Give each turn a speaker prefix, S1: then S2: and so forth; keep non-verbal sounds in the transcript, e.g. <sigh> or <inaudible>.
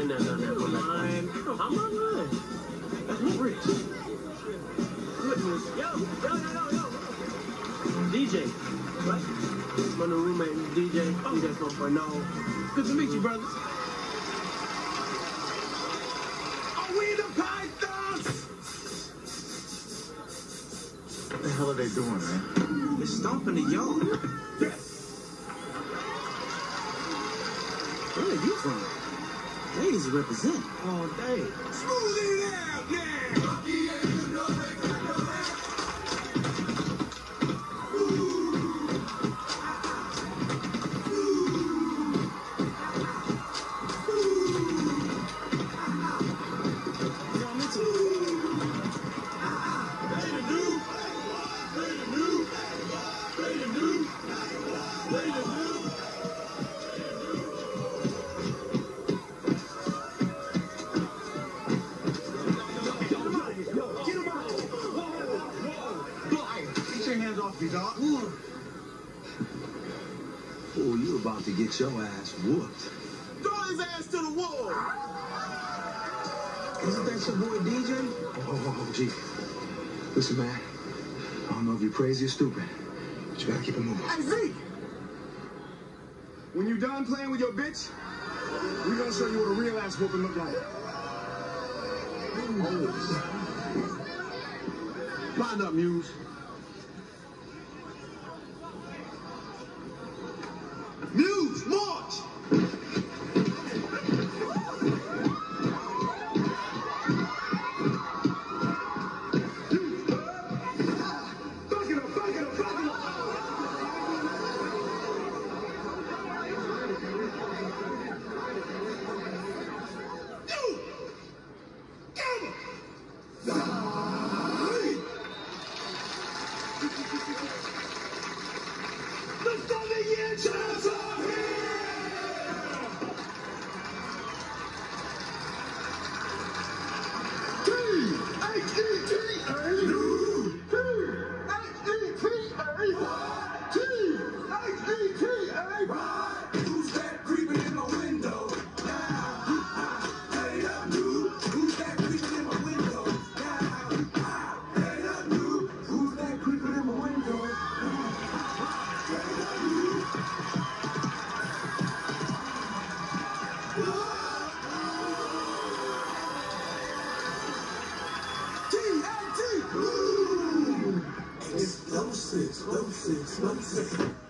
S1: I'm not lying. That's my rich. Goodness. Yo, yo, yo, yo, yo. DJ, right? My new roommate, DJ. Oh. DJ 4.0. Good to meet you, brothers. Are we the Pythons?
S2: What the hell are they doing, man?
S1: They're stomping the yard. <laughs> Where are you from? Ladies represent all day. Smooth it out, yeah! Yo, Mitchell.
S2: Get your hands off.
S3: Oh, you about to get your ass whooped.
S1: Throw his ass to the wall.
S3: Isn't that your boy DJ? Oh, oh, oh, gee. Listen, man. I don't know if you're crazy or stupid, but you gotta keep it moving.
S2: Hey, Zeke! When you're done playing with your bitch, we're gonna show you what a real ass whooping look like. Oh, oh, oh. Line up, Muse. Muse, The Thunder T-A-T! Explosives, explosives, explosives.